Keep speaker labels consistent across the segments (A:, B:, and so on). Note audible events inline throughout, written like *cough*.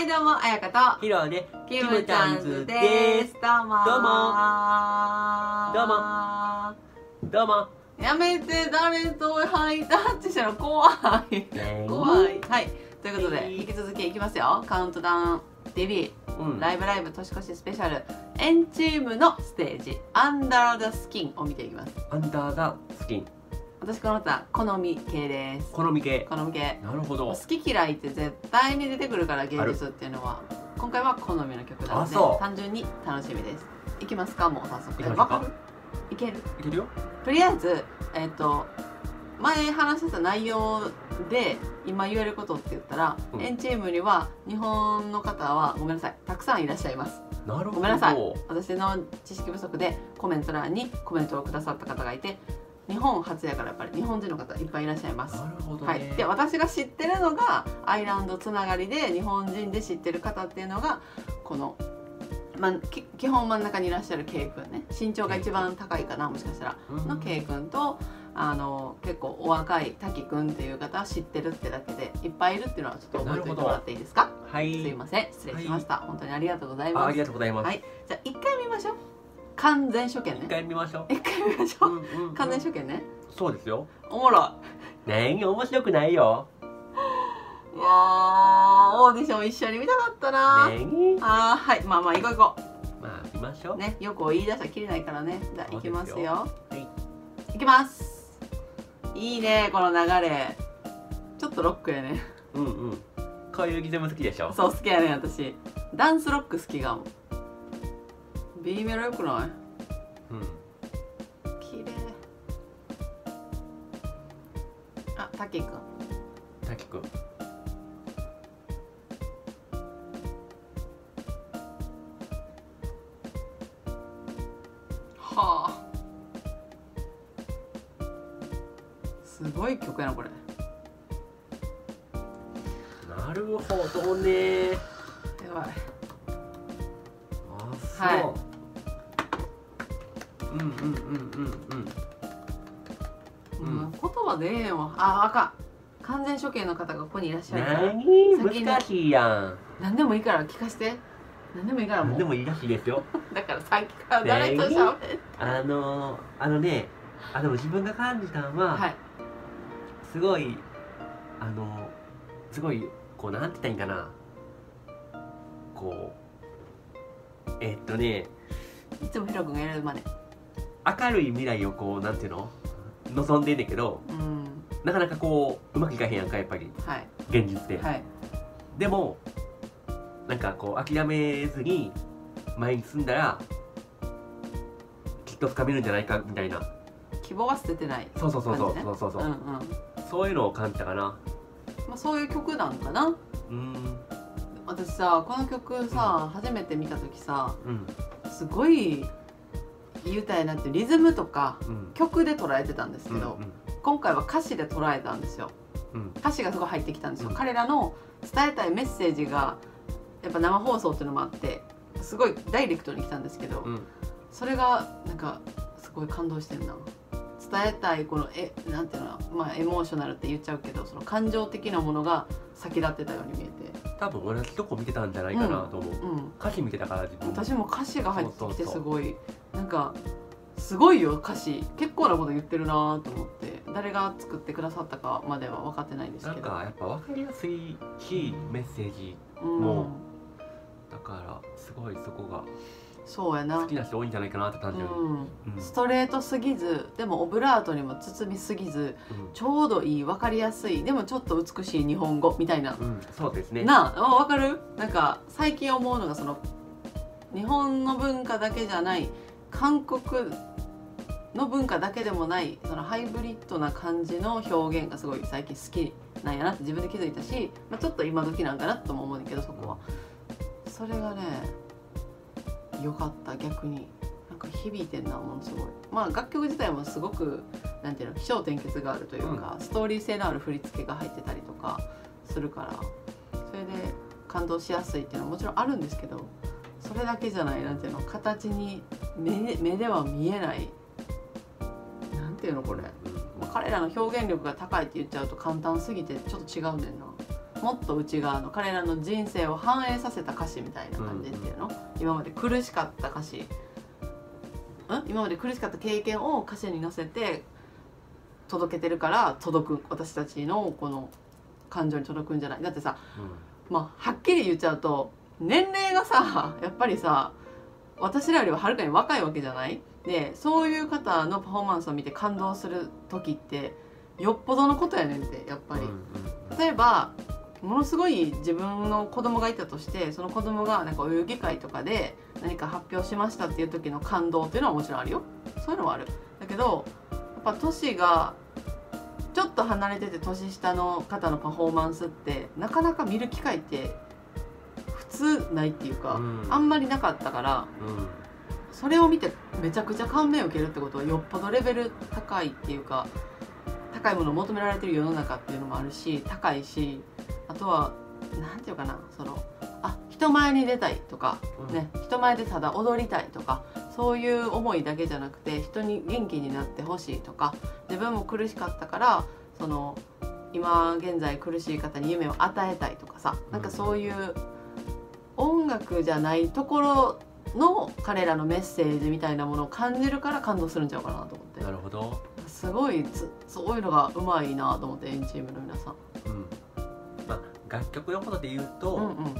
A: はいどうもあやかと。
B: ヒロで
A: キムちゃんズです。どうも。
B: どうも。どうも。どうも。
A: やめて誰とハイタッチしたら怖い。怖い。はい。ということで引き続きいきますよ。カウントダウン TV
B: うん。
A: ライブライブ年越しスペシャル。エンチームのステージ「アンダー・ザ・スキン」を見ていきます。
B: アンダーザスキン
A: 私この歌好み系です。
B: 好み系。
A: 好み系。
B: なるほど。
A: 好き嫌いって絶対に出てくるから芸術っていうのは今回は好みの曲なので単純に楽しみです。いきますかもう早速。
B: いか。
A: ける？
B: いけるよ。
A: とりあえずえっ、と前話してた内容で今言えることって言ったら、
B: うん。
A: エンチームには日本の方はごめんなさい。たくさんいらっしゃいます。
B: なるほど。
A: ごめんなさい。私の知識不足でコメント欄にコメントをくださった方がいて日本初やからやっぱり日本人の方いっぱいいらっしゃいます。
B: なるほどね、
A: はい、で私が知ってるのがアイランドつながりで日本人で知ってる方っていうのがこの、ま、き基本真ん中にいらっしゃる K 君ね。身長が一番高いかなもしかしたら。
B: うん。
A: の K 君とあの結構お若い滝君っていう方は知ってるってだけでいっぱいいるっていうのはちょっと覚えておいてもらっていいですか？
B: はい
A: すいません。失礼しました、本当にありがとうございます。
B: あありがとうございます、
A: はい。じゃあ一回見ましょう完全初見
B: 一
A: ね
B: 回見ましょう。
A: 一回見ましょう、
B: うんうんうん。
A: 完全初見ね。
B: そうですよ。
A: おもろ。い
B: 何面白くないよ。
A: いやーオーディション一緒に見たかったな、
B: 何
A: あーはい。まあまあ行こう行こ
B: まあ見ましょう。
A: うねよく言い出したらきりないからね。じゃあ行きますよ。
B: はい。
A: 行きます。いいねこの流れ。ちょっとロックやね。
B: うんうん。こういうリズム好きでしょ。
A: そう好きやね私。ダンスロック好きがも B メロよくない？
B: うん。
A: 綺麗。あタキ君
B: 滝くん。
A: はあ。すごい曲やなこれ。
B: なるほどね。
A: やばい。
B: あそう、
A: は
B: うんうんうんうんうん。
A: もう言葉でええわ。ああかん。完全処刑の方がここにいらっしゃる。から
B: 何難しいやん。
A: 何でもいいから聞かして。何でもいいからもう。
B: でもいいらしいですよ。
A: だからさっきから誰と喋って
B: あのー、あのねあでも自分が感じたのは、
A: はい。
B: すごいあのー、すごいこうなんて言ったらいいんかな。こうえっとね。
A: いつもヒロ君がやるまで
B: 明るい未来をこうなんていうの？望んでんねんけど
A: うん。
B: なかなかこううまくいかへんやんかやっぱり。
A: はい。
B: 現実で、
A: はい。
B: でもなんかこう諦めずに前に進んだらきっと掴めるんじゃないかみたいな。
A: 希望は捨ててない。
B: そうそうそうそう。そうそうそう、
A: うんうん。
B: そういうのを感じたかな。
A: まあ、そういう曲なんかな。
B: うん。
A: 私さこの曲さ、初めて見た時さ
B: うん。
A: すごい言うたいなってリズムとか
B: うん。
A: 曲で捉えてたんですけ
B: うん
A: ど、今回は歌詞で捉えたんですよ。
B: うん。
A: 歌詞がすごい入ってきたんですよ、
B: うん。
A: 彼らの伝えたいメッセージがやっぱ生放送っていうのもあってすごいダイレクトに来たんですけど、
B: うん。
A: それがなんかすごい感動してるな。伝えたいこのえなんていうのまあエモーショナルって言っちゃうけどその感情的なものが先立ってたように見えて、
B: 多分同じとこ見てたんじゃないかなと思う、
A: うん、
B: 歌詞見てたから自分
A: 私も歌詞が入ってきてすごいなんかすごいよ歌詞。結構なこと言ってるなと思って。誰が作ってくださったかまでは分かってないんです
B: なん
A: けど
B: かやっぱ分かりやすいしメッセージ
A: うん。
B: もだからすごいそこが
A: そうやな。
B: 好きな人多いんじゃないかなって単純に、
A: うん。
B: うん。
A: ストレートすぎずでもオブラートにも包みすぎずちょうどいい分かりやすいでもちょっと美しい日本語みたいな
B: うんうんそうですね。
A: なあ分かる？なんか最近思うのがその日本の文化だけじゃない韓国の文化だけでもないそのハイブリッドな感じの表現がすごい最近好きなんやなって自分で気づいたし、まあ、ちょっと今時なんかなとも思うんだけどそこは。それがね良かった逆に。なんか響いてんなものすごい。まあ楽曲自体もすごくなんていうの起承転結があるというか、ストーリー性のある振り付けが入ってたりとかするから。それで感動しやすいっていうのはもちろんあるんですけどそれだけじゃないなんていうの形に目目では見えない。なんていうのこれ、
B: うん。
A: まあ、彼らの表現力が高いって言っちゃうと簡単すぎてちょっと違うねんなもっと内側の彼らの人生を反映させた歌詞みたいな感じっていうの、今まで苦しかった歌詞。ん？今まで苦しかった経験を歌詞に乗せて届けてるから届く。私たちのこの感情に届くんじゃない？だってさまあはっきり言っちゃうと年齢がさ *laughs* やっぱりさ私らよりははるかに若いわけじゃない？でそういう方のパフォーマンスを見て感動する時ってよっぽどのことやねんってやっぱり。例えばものすごい自分の子供がいたとしてその子供がなんかお遊戯会とかで何か発表しましたっていう時の感動っていうのはもちろんあるよ。そういうのはある。だけどやっぱ年がちょっと離れてて年下の方のパフォーマンスってなかなか見る機会って普通ないっていうか、
B: うん。
A: あんまりなかったからそれを見てめちゃくちゃ感銘を受けるってことはよっぽどレベル高いっていうか高いものを求められてる世の中っていうのもあるし高いしあとはなんていうかなそのあ人前に出たいとか、
B: うん。
A: ね、人前でただ踊りたいとかそういう思いだけじゃなくて人に元気になってほしいとか自分も苦しかったからその今現在苦しい方に夢を与えたいとかさなんかそういう音楽じゃないところの彼らのメッセージみたいなものを感じるから感動するんちゃうかなと思って。
B: なるほど、
A: すごいつそういうのがうまいなと思ってエンチームの皆さん。
B: うん。まあ、楽曲のことで言うと、
A: うんうん。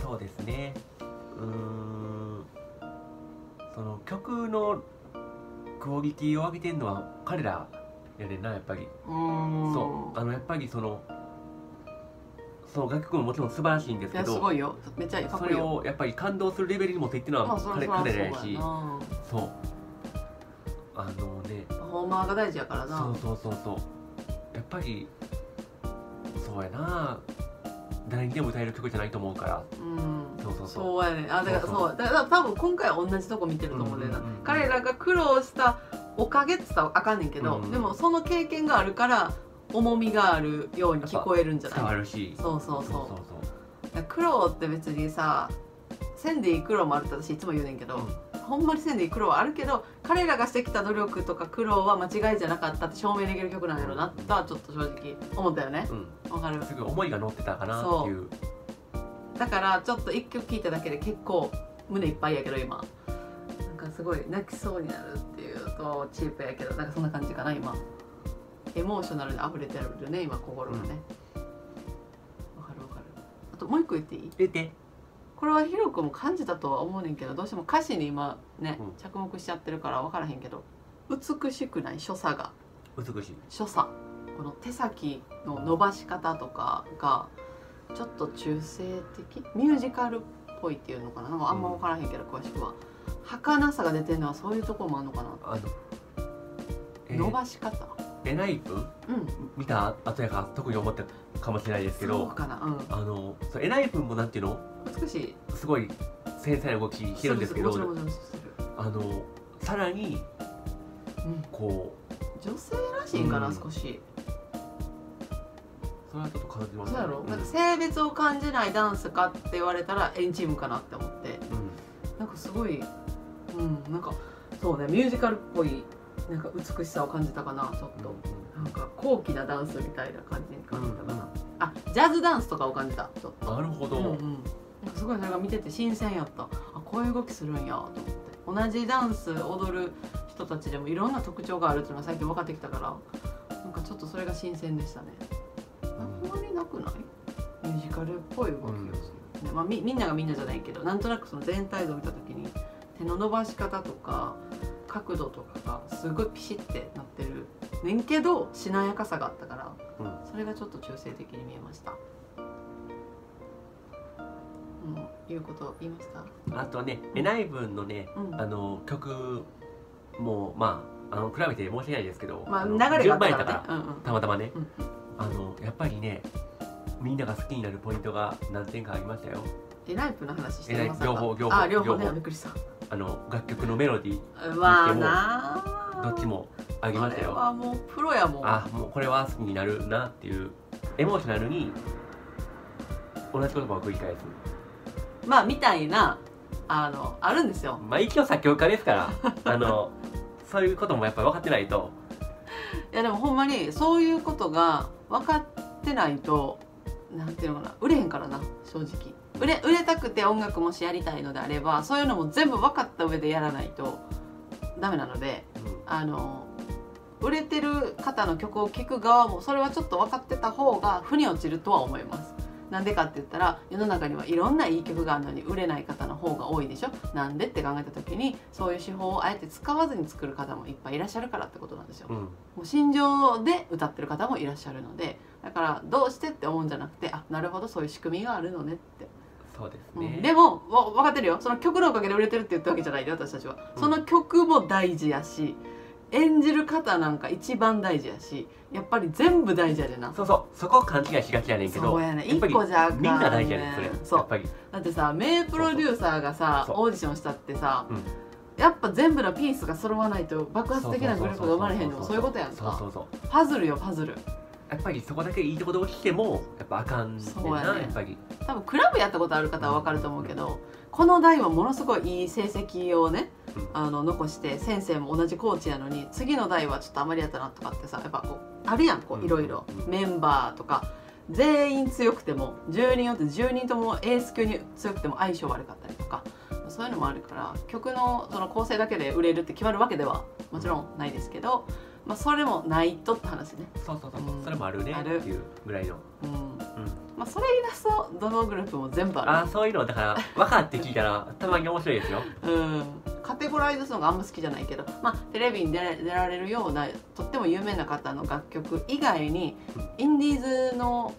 B: そうですね。うーん。その曲のクオリティを上げてるのは彼らやねんなやっぱり、そう。あのやっぱりそのその楽曲ももちろん素晴らしいんです
A: い
B: けど
A: やすごいよ。めっちゃ
B: それをやっぱり感動するレベルに持っていってるのは彼彼らやし
A: な。
B: そう。あのね
A: パフォーマーが大事やからな。
B: そうそうそうそう。やっぱりそうやな誰にでも歌える曲じゃないと思うから。
A: うん。
B: そうそうそう。
A: そうやねあだから
B: そう
A: だから多分今回は同じとこ見てると思うんだよな、
B: うんうんうんうん。
A: 彼らが苦労したおかげって言ったらあかんねんけど、
B: うん
A: でもその経験があるから重みがあるように聞こえるんじゃない？
B: るし。
A: そうそうそう。苦労って別にさせんでいい苦労もあるって私いつも言うねんけど、ほんまにせんでいい苦労はあるけど彼らがしてきた努力とか苦労は間違いじゃなかったって証明できる曲なんやろなとはちょっと正直思ったよね。
B: うん、うん
A: わかる？
B: すごい思いが乗ってたかなっていう。
A: だからちょっと一曲聴いただけで結構胸いっぱいやけど今。なんかすごい泣きそうになるっていうとチープやけどなんかそんな感じかな今。エモーショナルで溢れてるね今心がね。わ、かるわかる。あともう一個言っていい？
B: 出て
A: これはヒロ君も感じたとは思うねんけどどうしても歌詞に今ね、
B: うん。
A: 着目しちゃってるから分からへんけど美しくない所作が。
B: 美しい。
A: 所作。この手先の伸ばし方とかがちょっと中性的。ミュージカルっぽいっていうのかな。なんかあんま分からへんけど、詳しくは。儚さが出てるのはそういうところもあるのかな、
B: あの、えー。
A: 伸ばし方
B: エナイプ？
A: うん。
B: 見た？後やから特に思ったかもしれないですけ
A: そう
B: ど
A: かなう
B: あのエナイプもなんていうの？
A: ん美しい。
B: すごい繊細な動きしてるんですけど。あのさらに
A: うん、
B: こ
A: 女性らしいんかな、
B: うん。
A: 少し。
B: うそれはちょっと感じます
A: そうやろ、
B: うん。
A: なんか性別を感じないダンスかって言われたらエンチームかなって思って。
B: うん。
A: なんかすごいうんなんかそうねミュージカルっぽいなんか美しさを感じたかなちょっと、なんか高貴なダンスみたいな感じに感じたかな、あジャズダンスとかを感じたちょっと。
B: なるほど、
A: うんうん、なんかすごいそれが見てて新鮮やった。あこういう動きするんやと思って。同じダンス踊る人たちでもいろんな特徴があるっていうのが最近分かってきたからなんかちょっとそれが新鮮でしたね。あんまりなくない？ミュージカルっぽい動きをする、ねまあ、みみんながみんなじゃないけどなんとなくその全体像を見た時に手の伸ばし方とか角度とかがすごいピシッてなってるねんけどしなやかさがあったから
B: うん。
A: それがちょっと中性的に見えました。うん、いうこと言いました？
B: あとねエナイブンのね
A: うん、
B: あの曲もまああの比べて申し訳ないですけど、
A: まあ
B: の
A: 流れがあった
B: 順番や
A: か
B: ったから
A: ね。うんうん。
B: たまたまね。
A: うん。
B: あのやっぱりねみんなが好きになるポイントが何点かありましたよ
A: えライプの話してま
B: 両方両方
A: あ両方ねびっくりした。
B: あの楽曲のメロディー
A: まあなあ。
B: どっちもありました
A: あれ
B: よ
A: はもうプロやもん。
B: あもうこれは好きになるなっていうエモーショナルに同じ言葉を繰り返す
A: まあみたいなあのあるんですよ。
B: まあ一応作曲家ですから *laughs* あのそういうこともやっぱり分かってないと
A: いやでもほんまにそういうことが分かってないとなんていうのかな売れへんからな正直売れ売れたくて音楽もしやりたいのであればそういうのも全部分かった上でやらないとダメなのであの売れてる方の曲を聴く側もそれはちょっと分かってた方が腑に落ちるとは思います。なんでかって言ったら世の中にはいろんないい曲があるのに売れない方の方が多いでしょ？なんでって考えた時にそういう手法をあえて使わずに作る方もいっぱいいらっしゃるからってことなんですよ。
B: うんうん。
A: もう心情で歌ってる方もいらっしゃるのでだからどうしてって思うんじゃなくてあなるほどそういう仕組みがあるのねって、
B: そうです
A: うん。
B: ね
A: でもわ分かってるよ。その曲のおかげで売れてるって言ったわけじゃないで私たちは、
B: うん
A: その曲も大事やし演じる方なんか一番大事やしやっぱり全部大事やでな。
B: そうそう。そこ勘違いしがちやねんけど
A: そうやね。一個じゃあかんね
B: みんな大事やねんそれ。
A: そう。だってさ名プロデューサーがさオーディションしたってさ、
B: うん。
A: やっぱ全部のピースが揃わないと爆発的なグループが生まれへんのもそういうことやんか。パズルよパズル
B: やっぱりそこだけいいところ落ちてもやっぱあかんねん
A: そうやね。
B: なやっぱり。
A: 多分クラブやったことある方は分かると思うけどこの代はものすごいいい成績をね
B: うん。
A: あの残して先生も同じコーチやのに次の代はちょっとあまりやったなとかってさやっぱこうあるやんこ
B: う
A: うん。いろいろ。
B: うん
A: メンバーとか。全員強くても10人よって10人ともエース級に強くても相性悪かったりとか。そういうのもあるから曲のその構成だけで売れるって決まるわけではもちろんないですけど、まあ、それもないとって話ね。
B: そうそうそう。
A: うん
B: それもあるね。
A: ある。
B: っていうぐらいの。
A: うん。
B: うん。
A: まあ、それ言い出すとどのグループも全部ある。
B: あそういうの。だから *laughs* 分かって聞いたらたまに面白いですよ。
A: うん、カテゴライズするのがあんま好きじゃないけど、まあ、テレビに出ら出られるようなとっても有名な方の楽曲以外にインディーズの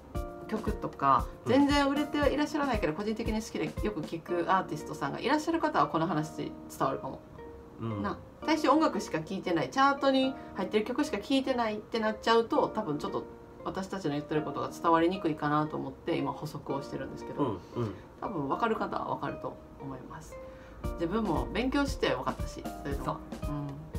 A: 曲とか
B: うん。
A: 全然売れてはいらっしゃらないけど個人的に好きでよく聴くアーティストさんがいらっしゃる方はこの話伝わるかも。
B: うん。
A: な。大して音楽しか聴いてない。チャートに入ってる曲しか聴いてないってなっちゃうと多分ちょっと私たちの言ってることが伝わりにくいかなと思って今補足をしてるんですけど。
B: うんうん。
A: 多分分かる方は分かると思います。自分も勉強して分かったしそういうのは。うん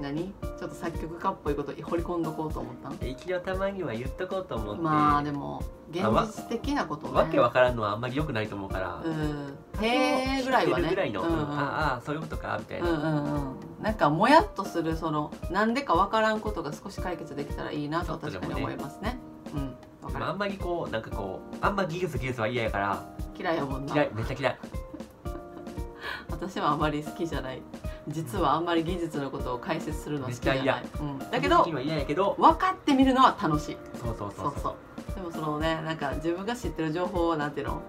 A: 何？ちょっと作曲家っぽいこと掘り込んどこうと思ったん？
B: で一応たまには言っとこうと思って。
A: まあでも現実的なことね。
B: わけわからんのはあんまり良くないと思うから。
A: うん。へえぐらいはね。
B: ぐらいの、
A: うんうん。
B: ああそういうことかみたいな、
A: うんうんうん。なんかもやっとするそのなんでか分からんことが少し解決できたらいいなとは確かに思いますね。うん。分かる。
B: まあ、あんまりこうなんかこうあんま技術技術は嫌やから
A: 嫌いやもんな。
B: 嫌いめっちゃ嫌い。*laughs*
A: 私はあまり好きじゃない実はあんまり技術のことを解説するの好きじゃない、うん、だけど分かってみるのは楽しい。
B: そうそう。そ
A: うそう。でもそのねなんか自分が知ってる情報をなんていうの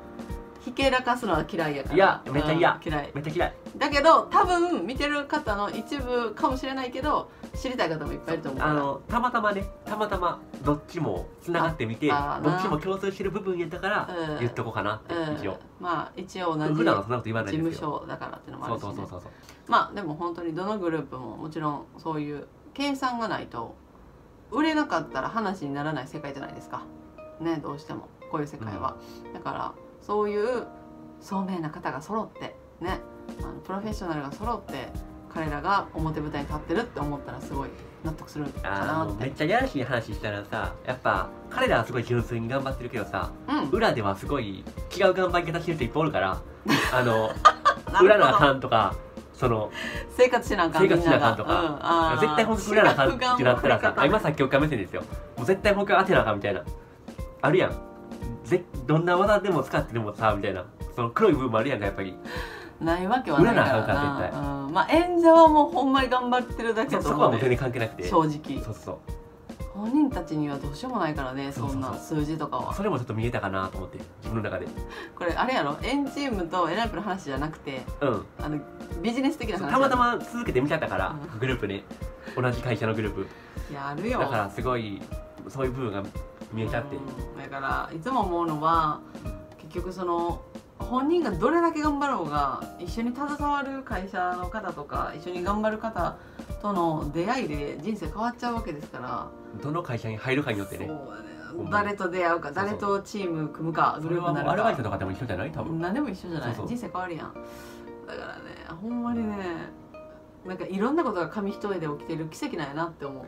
A: ひけらかすのは嫌いやから。
B: いやめっちゃ嫌。
A: うん嫌い。
B: めっちゃ嫌い。
A: だけど多分見てる方の一部かもしれないけど知りたい方もいっぱいいると思う
B: あのたまたまねたまたまどっちもつながってみてどっちも共通してる部分やったから
A: うん。
B: 言っとこうかなって、
A: うん。
B: 一応。
A: まあ一応同じ事務所だからっていうのもあ
B: そ
A: るし、ね、
B: うそうそうそうそう。
A: まあでも本当にどのグループももちろんそういう計算がないと売れなかったら話にならない世界じゃないですか。ねどうしても。こういう世界は、だからそういう聡明な方が揃ってねあのプロフェッショナルが揃って彼らが表舞台に立ってるって思ったらすごい納得するか
B: あ
A: なっ
B: のめってちゃやらしい話したらさやっぱ彼らはすごい純粋に頑張ってるけどさ
A: うん。
B: 裏ではすごい違う頑張り方してる人いっぱいおるから *laughs* あの裏なあかんとかその
A: 生活しなあかん
B: 生活しなあかんと
A: みなが。うん
B: 絶対本当に裏なあかんってなったらさ今作曲家目線ですよ。もう絶対僕は当てなあかんみたいな。あるやん。ぜどんな技でも使ってでもさみたいな。その黒い部分もあるやんかやっぱり。
A: ないわけはないから。
B: 裏な
A: うん、まあ演者はもうほんまに頑張ってるだけ
B: そ
A: だと思うね
B: そこはもう全然関係なくて。
A: 正直。
B: そうそう。
A: 本人たちにはどうしようもないからねそんな数字とかは。
B: それもちょっと見えたかなと思って自分の中で。
A: これあれやろ？エンチームとエライプの話じゃなくて
B: うん。
A: あのビジネス的な話。
B: たまたま続けて見ちゃったから
A: うん。
B: グループね同じ会社のグループ。
A: いやあるよ。
B: だからすごいそういう部分が見えちゃって
A: うんだからいつも思うのは結局その本人がどれだけ頑張ろうが一緒に携わる会社の方とか一緒に頑張る方との出会いで人生変わっちゃうわけですから。
B: どの会社に入るかによってね。
A: 誰と出会うか誰とチーム組むか
B: そ
A: グループになるか。
B: アルバイトとかでも一緒じゃない？多分。
A: 何でも一緒じゃない？人生変わるやん。だからねほんまにねなんかいろんなことが紙一重で起きてる奇跡なんやなって思う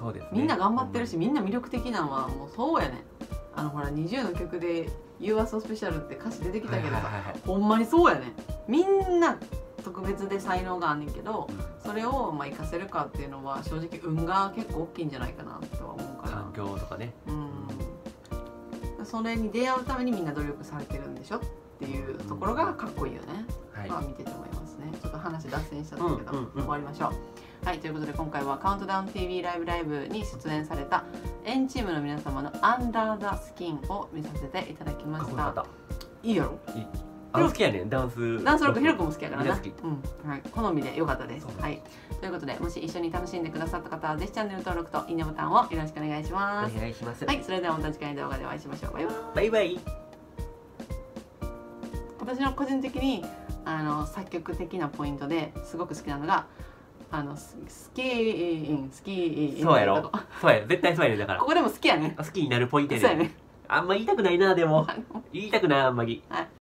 B: そうですね。
A: みんな頑張ってるしみんな魅力的なんはもうそうやねあのほら20の曲で「You Are So Special」って歌詞出てきたけどさ、
B: はいはいはいはい。
A: ほんまにそうやねみんな特別で才能があんねんけど
B: うん
A: それをまあ活かせるかっていうのは正直運が結構大きいんじゃないかなとは思うから。
B: 環境とかね。
A: うん。それに出会うためにみんな努力されてるんでしょっていうところがかっこいいよね、
B: はい。
A: まあ見てて思いますね。ちょっと話脱線しちゃったけど、
B: うんうんうん。
A: 終わりましょうはいということで今回は「カウントダウン t v ライブライブ」に出演されたエンチームの皆様の「アンダー・ザ・スキン」を見させていただきました。いいやろ？
B: あ好きやねん。ダンス。
A: ダンスロックひろくも好きやからな。うん。はい、好みでよかったです。はい。ということでもし一緒に楽しんでくださった方はぜひチャンネル登録といいねボタンをよろしくお願いし
B: お
A: ます。
B: 願いします。
A: はい。それではまた次回の動画でお会いしましょう。バイバイ。
B: バイバイ。
A: 私の個人的にあの作曲的なポイントですごく好きなのがあのススキーンスキーン。
B: そうやろ。そうや絶対そうやねんだから。
A: ここでも好きやね
B: 好きになるポイントやねん
A: そうやね
B: あんま言いたくないなでも。言いたくないあんまり。
A: はい